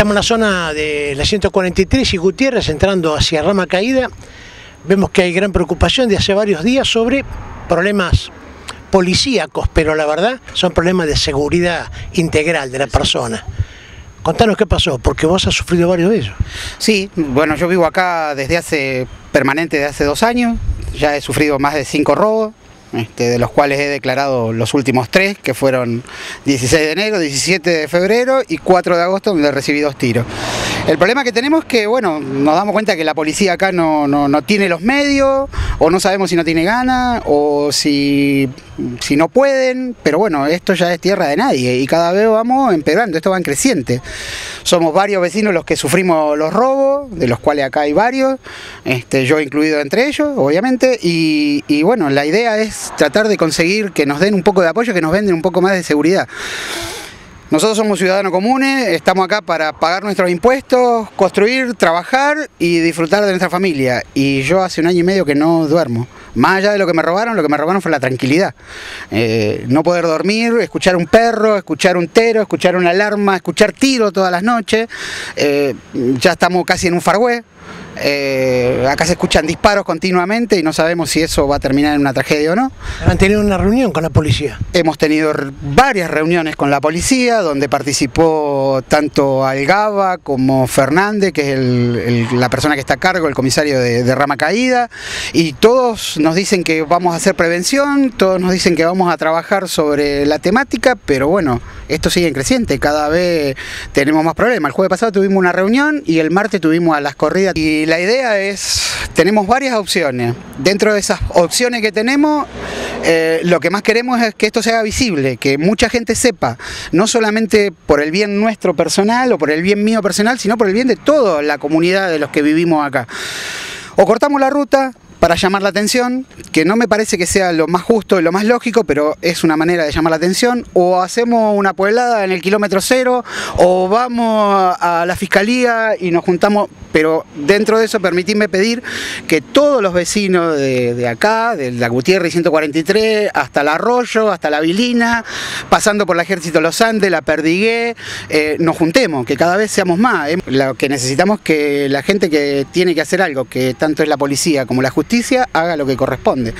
Estamos en la zona de la 143 y Gutiérrez, entrando hacia Rama Caída. Vemos que hay gran preocupación de hace varios días sobre problemas policíacos, pero la verdad son problemas de seguridad integral de la persona. Contanos qué pasó, porque vos has sufrido varios de ellos. Sí, bueno, yo vivo acá desde hace permanente de hace dos años, ya he sufrido más de cinco robos, este, de los cuales he declarado los últimos tres, que fueron 16 de enero, 17 de febrero y 4 de agosto, donde recibí dos tiros. El problema que tenemos es que, bueno, nos damos cuenta que la policía acá no, no, tiene los medios, o no sabemos si no tiene ganas, o si, si no pueden, pero bueno, esto ya es tierra de nadie y cada vez vamos empeorando, esto va en creciente. Somos varios vecinos los que sufrimos los robos, de los cuales acá hay varios, este, yo incluido entre ellos, obviamente, y, y bueno, la idea es tratar de conseguir que nos den un poco de apoyo, que nos venden un poco más de seguridad. Nosotros somos ciudadanos comunes, estamos acá para pagar nuestros impuestos, construir, trabajar y disfrutar de nuestra familia. Y yo hace un año y medio que no duermo. Más allá de lo que me robaron, lo que me robaron fue la tranquilidad. Eh, no poder dormir, escuchar un perro, escuchar un tero, escuchar una alarma, escuchar tiro todas las noches. Eh, ya estamos casi en un fargüe. Eh, acá se escuchan disparos continuamente y no sabemos si eso va a terminar en una tragedia o no. ¿Han tenido una reunión con la policía? Hemos tenido varias reuniones con la policía, donde participó tanto Algaba como Fernández, que es la persona que está a cargo, el comisario de, de Rama Caída, y todos nos dicen que vamos a hacer prevención, todos nos dicen que vamos a trabajar sobre la temática, pero bueno, esto sigue en creciente, cada vez tenemos más problemas. El jueves pasado tuvimos una reunión y el martes tuvimos a las corridas y la idea es, tenemos varias opciones. Dentro de esas opciones que tenemos, eh, lo que más queremos es que esto sea visible, que mucha gente sepa, no solamente por el bien nuestro personal o por el bien mío personal, sino por el bien de toda la comunidad de los que vivimos acá. O cortamos la ruta, para llamar la atención, que no me parece que sea lo más justo y lo más lógico, pero es una manera de llamar la atención, o hacemos una pueblada en el kilómetro cero, o vamos a la fiscalía y nos juntamos, pero dentro de eso permitidme pedir que todos los vecinos de, acá, de la Gutiérrez 143, hasta el Arroyo, hasta la Vilina, pasando por el Ejército Los Andes, la Perdigué, eh, nos juntemos, que cada vez seamos más. Lo que necesitamos es que la gente que tiene que hacer algo, que tanto es la policía como la justicia, haga lo que corresponde.